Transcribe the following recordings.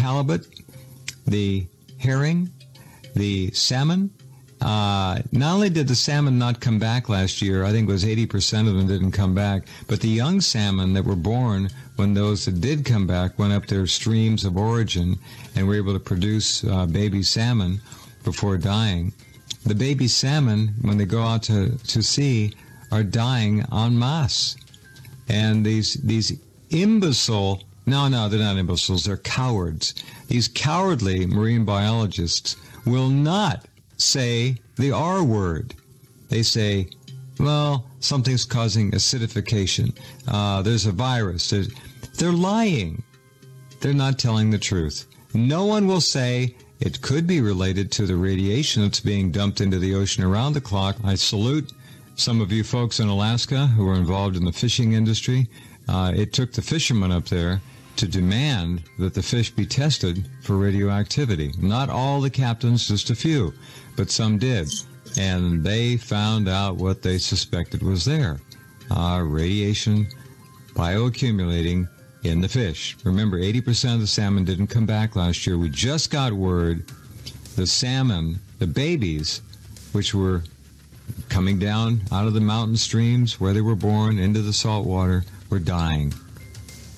halibut, the herring, the salmon. Uh, not only did the salmon not come back last year, I think it was 80% of them didn't come back, but the young salmon that were born when those that did come back went up their streams of origin and were able to produce uh, baby salmon before dying. The baby salmon, when they go out to, to sea, are dying en masse. And these, these imbecile, no, no, they're not imbeciles, they're cowards. These cowardly marine biologists will not say the R word. They say, well, something's causing acidification. Uh, there's a virus. There's, they're lying. They're not telling the truth. No one will say it could be related to the radiation that's being dumped into the ocean around the clock. I salute some of you folks in Alaska who are involved in the fishing industry. Uh, it took the fishermen up there to demand that the fish be tested for radioactivity. Not all the captains, just a few, but some did. And they found out what they suspected was there uh, radiation bioaccumulating in the fish. Remember, 80% of the salmon didn't come back last year. We just got word the salmon, the babies, which were coming down out of the mountain streams where they were born into the salt water, were dying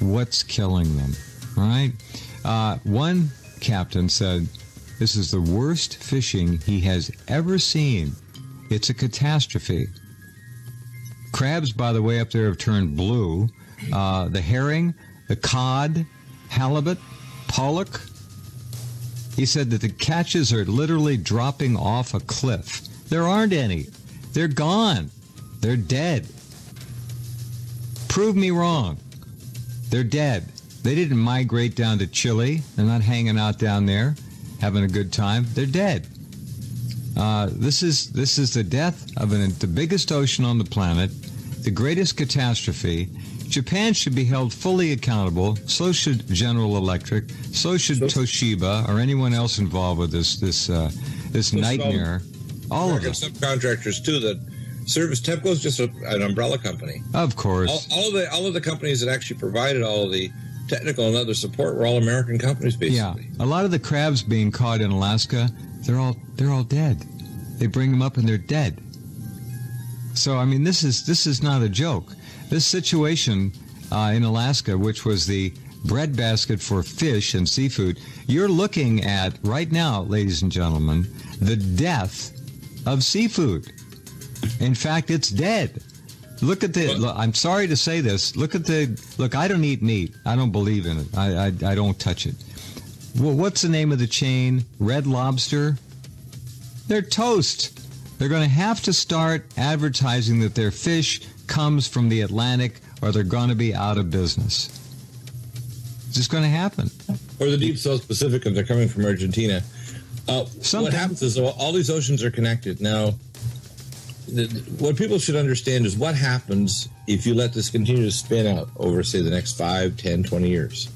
what's killing them, right? Uh, one captain said, This is the worst fishing he has ever seen. It's a catastrophe. Crabs, by the way, up there have turned blue. Uh, the herring, the cod, halibut, pollock. He said that the catches are literally dropping off a cliff. There aren't any. They're gone. They're dead. Prove me wrong. They're dead. They didn't migrate down to Chile. They're not hanging out down there, having a good time. They're dead. Uh, this is this is the death of an, the biggest ocean on the planet, the greatest catastrophe. Japan should be held fully accountable. So should General Electric. So should Toshiba or anyone else involved with this this uh, this nightmare. All American of them. subcontractors too that Service TEPCO is just a, an umbrella company. Of course. All, all, of the all of the companies that actually provided all of the technical and other support were all American companies, basically. Yeah, a lot of the crabs being caught in Alaska, they're all they're all dead. They bring them up and they're dead. So I mean, this is this is not a joke. This situation uh, in Alaska, which was the breadbasket for fish and seafood, you're looking at right now, ladies and gentlemen, the death of seafood. In fact, it's dead. Look at the. Look, I'm sorry to say this. Look at the. Look, I don't eat meat. I don't believe in it. I, I, I don't touch it. Well, what's the name of the chain? Red Lobster. They're toast. They're going to have to start advertising that their fish comes from the Atlantic, or they're going to be out of business. It's just going to happen. Or the deep South Pacific if they're coming from Argentina. Uh, what happens is all these oceans are connected now what people should understand is what happens if you let this continue to spin out over, say, the next 5, 10, 20 years.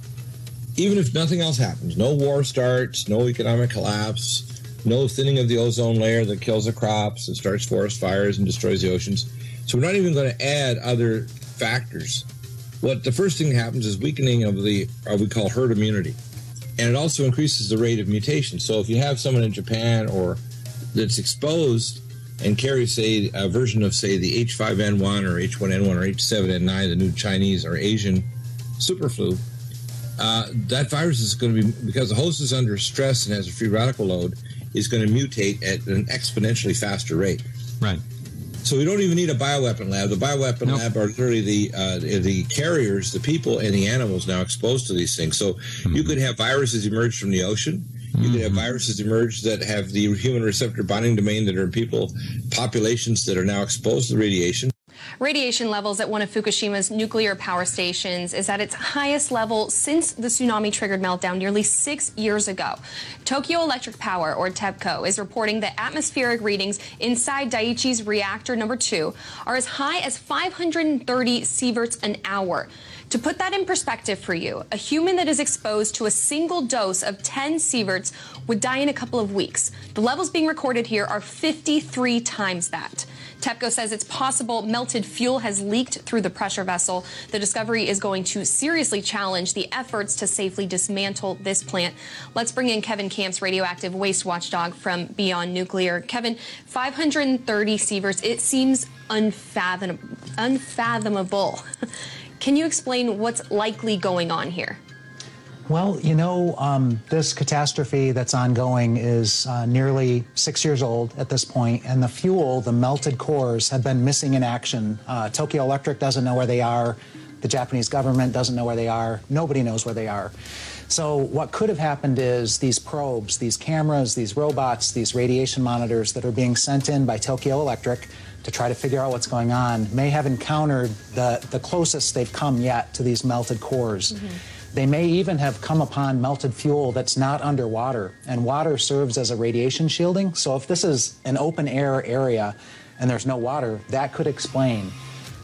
Even if nothing else happens, no war starts, no economic collapse, no thinning of the ozone layer that kills the crops and starts forest fires and destroys the oceans. So we're not even going to add other factors. What the first thing that happens is weakening of the what we call herd immunity. And it also increases the rate of mutation. So if you have someone in Japan or that's exposed and carry, say, a version of, say, the H5N1 or H1N1 or H7N9, the new Chinese or Asian superflu, uh, that virus is going to be, because the host is under stress and has a free radical load, is going to mutate at an exponentially faster rate. Right. So we don't even need a bioweapon lab. The bioweapon nope. lab are literally the uh, the carriers, the people, and the animals now exposed to these things. So mm-hmm. you could have viruses emerge from the ocean. You could have mm-hmm. viruses emerge that have the human receptor binding domain that are in people populations that are now exposed to radiation. Radiation levels at one of Fukushima's nuclear power stations is at its highest level since the tsunami triggered meltdown nearly six years ago. Tokyo Electric Power, or TEPCO, is reporting that atmospheric readings inside Daiichi's reactor number two are as high as 530 sieverts an hour. To put that in perspective for you, a human that is exposed to a single dose of 10 sieverts would die in a couple of weeks. The levels being recorded here are 53 times that. TEPCO says it's possible melted fuel has leaked through the pressure vessel. The discovery is going to seriously challenge the efforts to safely dismantle this plant. Let's bring in Kevin Kamps, radioactive waste watchdog from Beyond Nuclear. Kevin, 530 sieverts, it seems unfathomable. unfathomable. Can you explain what's likely going on here? Well, you know, um, this catastrophe that's ongoing is uh, nearly six years old at this point, and the fuel, the melted cores, have been missing in action. Uh, Tokyo Electric doesn't know where they are. The Japanese government doesn't know where they are. Nobody knows where they are. So, what could have happened is these probes, these cameras, these robots, these radiation monitors that are being sent in by Tokyo Electric to try to figure out what's going on may have encountered the, the closest they've come yet to these melted cores. Mm -hmm. They may even have come upon melted fuel that's not underwater, and water serves as a radiation shielding. So if this is an open air area and there's no water, that could explain.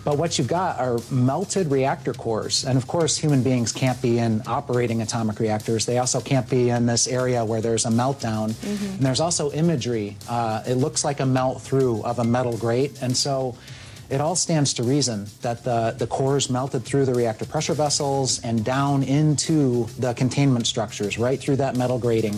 But what you've got are melted reactor cores. And of course, human beings can't be in operating atomic reactors. They also can't be in this area where there's a meltdown. Mm -hmm. And there's also imagery. Uh, it looks like a melt through of a metal grate. And so it all stands to reason that the, the cores melted through the reactor pressure vessels and down into the containment structures, right through that metal grating.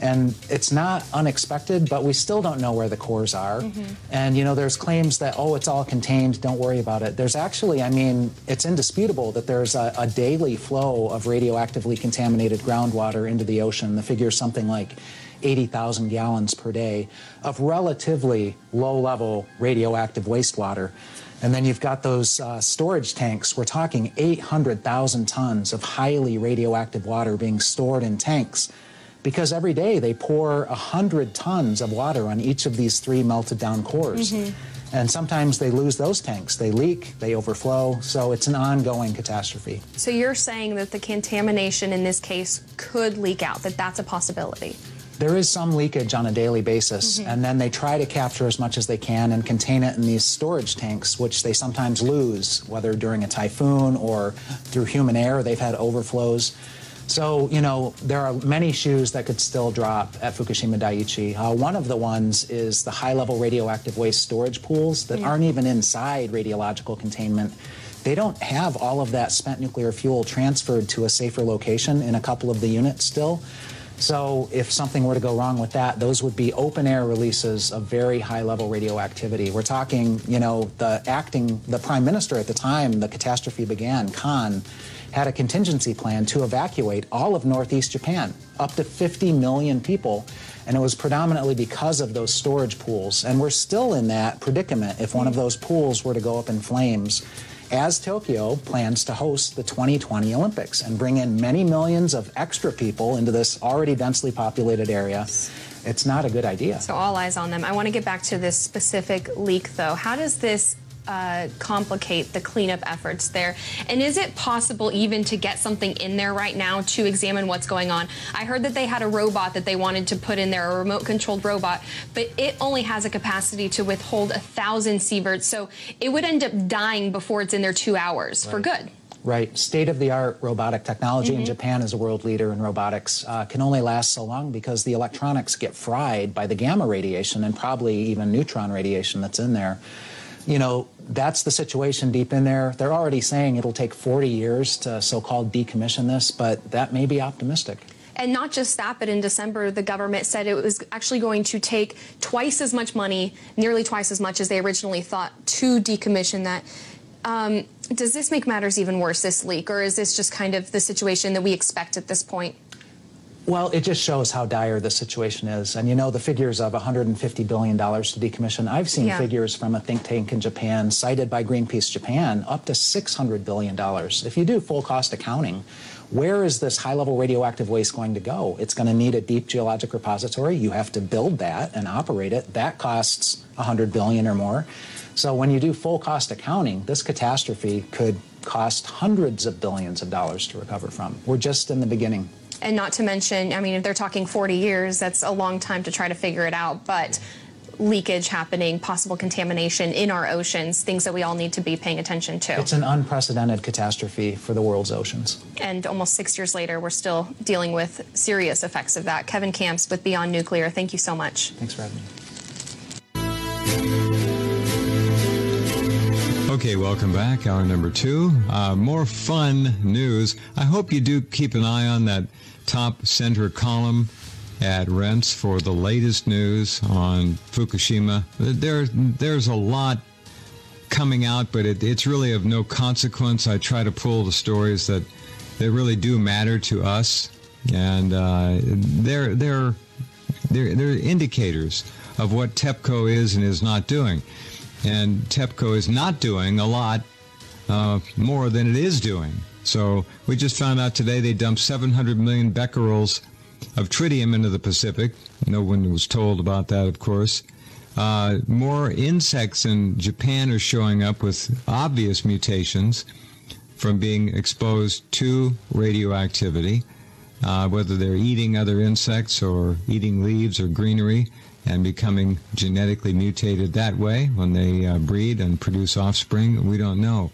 And it's not unexpected, but we still don't know where the cores are. Mm -hmm. And, you know, there's claims that, oh, it's all contained, don't worry about it. There's actually, I mean, it's indisputable that there's a, a daily flow of radioactively contaminated groundwater into the ocean. The figure is something like 80,000 gallons per day of relatively low level radioactive wastewater. And then you've got those uh, storage tanks. We're talking 800,000 tons of highly radioactive water being stored in tanks because every day they pour 100 tons of water on each of these three melted down cores. Mm -hmm. And sometimes they lose those tanks. They leak, they overflow. So it's an ongoing catastrophe. So you're saying that the contamination in this case could leak out, that that's a possibility? There is some leakage on a daily basis, mm -hmm. and then they try to capture as much as they can and contain it in these storage tanks, which they sometimes lose, whether during a typhoon or through human error. They've had overflows. So, you know, there are many shoes that could still drop at Fukushima Daiichi. Uh, one of the ones is the high level radioactive waste storage pools that yeah. aren't even inside radiological containment. They don't have all of that spent nuclear fuel transferred to a safer location in a couple of the units still. So if something were to go wrong with that, those would be open air releases of very high level radioactivity. We're talking, you know, the acting, the prime minister at the time the catastrophe began, Kan, had a contingency plan to evacuate all of northeast Japan, up to 50 million people. And it was predominantly because of those storage pools. And we're still in that predicament if one of those pools were to go up in flames as Tokyo plans to host the 2020 Olympics and bring in many millions of extra people into this already densely populated area. It's not a good idea. So all eyes on them. I want to get back to this specific leak, though. How does this uh, complicate the cleanup efforts there? And is it possible even to get something in there right now to examine what's going on? I heard that they had a robot that they wanted to put in there, a remote controlled robot, but it only has a capacity to withhold a thousand sieverts. So it would end up dying before it's in there two hours right. for good. Right. State of the art robotic technology mm -hmm. in. Japan is a world leader in robotics. Uh, can only last so long because the electronics get fried by the gamma radiation and probably even neutron radiation that's in there you know, that's the situation deep in there. They're already saying it'll take 40 years to so called decommission this, but that may be optimistic. And not just that, but in December, the government said it was actually going to take twice as much money, nearly twice as much as they originally thought, to decommission that. Um, does this make matters even worse, this leak, or is this just kind of the situation that we expect at this point? Well, it just shows how dire the situation is. And you know, the figures of $150 billion to decommission, I've seen yeah. figures from a think tank in Japan, cited by Greenpeace Japan, up to $600 billion. If you do full cost accounting, where is this high level radioactive waste going to go? It's going to need a deep geologic repository. You have to build that and operate it. That costs 100 billion or more. So when you do full cost accounting, this catastrophe could cost hundreds of billions of dollars to recover from. We're just in the beginning. And not to mention, I mean, if they're talking 40 years, that's a long time to try to figure it out. But leakage happening, possible contamination in our oceans, things that we all need to be paying attention to. It's an unprecedented catastrophe for the world's oceans. And almost six years later, we're still dealing with serious effects of that. Kevin Kamps with Beyond Nuclear, thank you so much. Thanks for having me. Okay, welcome back. Hour number two. Uh, more fun news. I hope you do keep an eye on that top center column at Rense for the latest news on Fukushima. There, there's a lot coming out, but it, it's really of no consequence. I try to pull the stories that, that really do matter to us, and uh, they're, they're, they're, they're indicators of what TEPCO is and is not doing. And TEPCO is not doing a lot uh, more than it is doing. So we just found out today they dumped 700 million becquerels of tritium into the Pacific. No one was told about that, of course. Uh, more insects in Japan are showing up with obvious mutations from being exposed to radioactivity, uh, whether they're eating other insects or eating leaves or greenery and becoming genetically mutated that way when they uh, breed and produce offspring. We don't know.